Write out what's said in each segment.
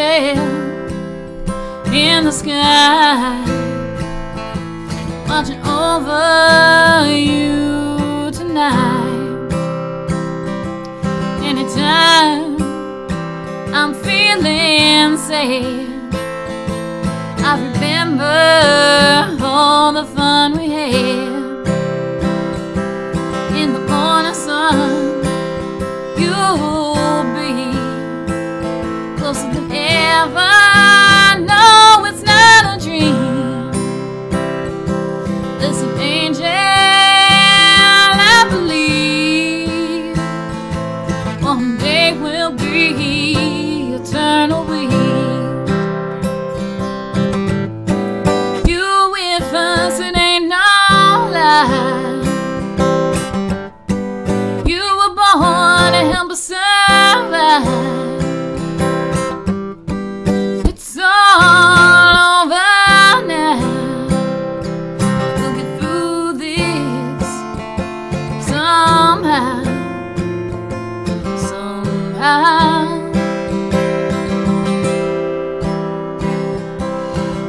yeah, in the sky, watching over you tonight. Anytime I'm feeling safe.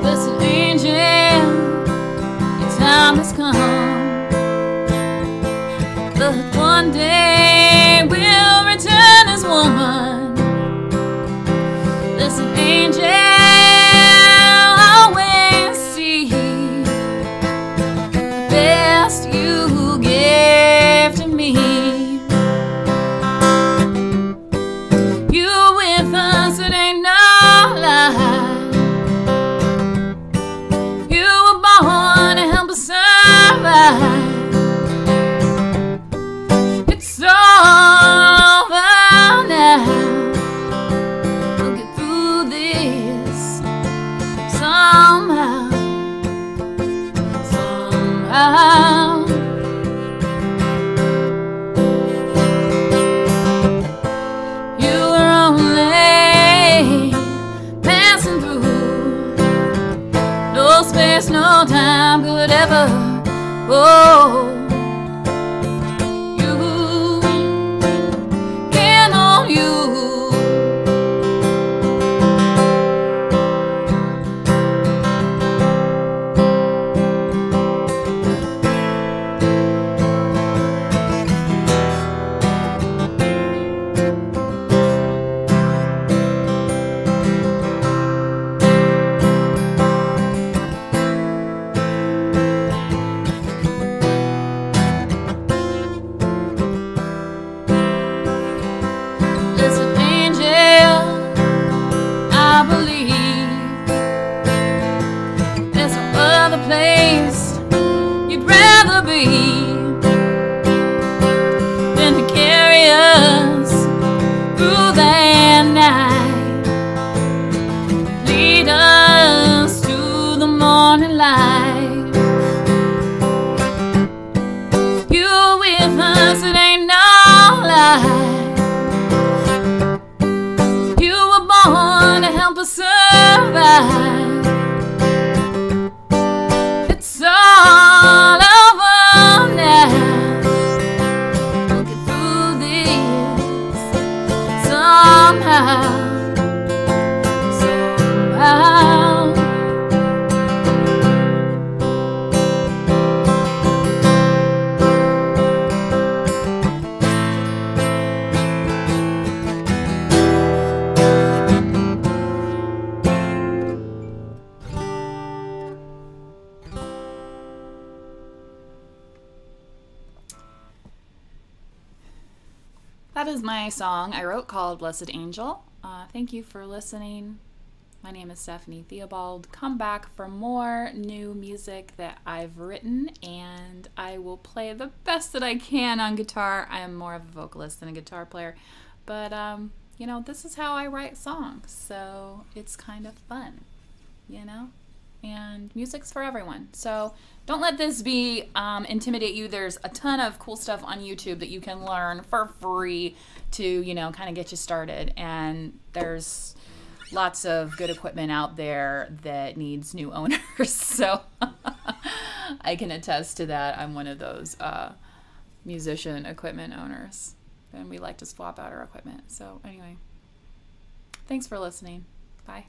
Listen, angel, your time has come. But one day we'll return as one. Angel, You were only passing through. No space, no time could ever hold morning light. You with us, it ain't no lie. You were born to help us survive. It's all over now. Through this. Somehow. That is my song I wrote called Blessed Angel. Uh, thank you for listening. My name is Stephanie Theobald. Come back for more new music that I've written, and I will play the best that I can on guitar. I am more of a vocalist than a guitar player, but um, you know, this is how I write songs, so it's kind of fun, you know? And music's for everyone. So don't let this be um, intimidate you. There's a ton of cool stuff on YouTube that you can learn for free to, you know, kind of get you started. And there's lots of good equipment out there that needs new owners. So I can attest to that. I'm one of those uh, musician equipment owners, and we like to swap out our equipment. So, anyway, thanks for listening. Bye.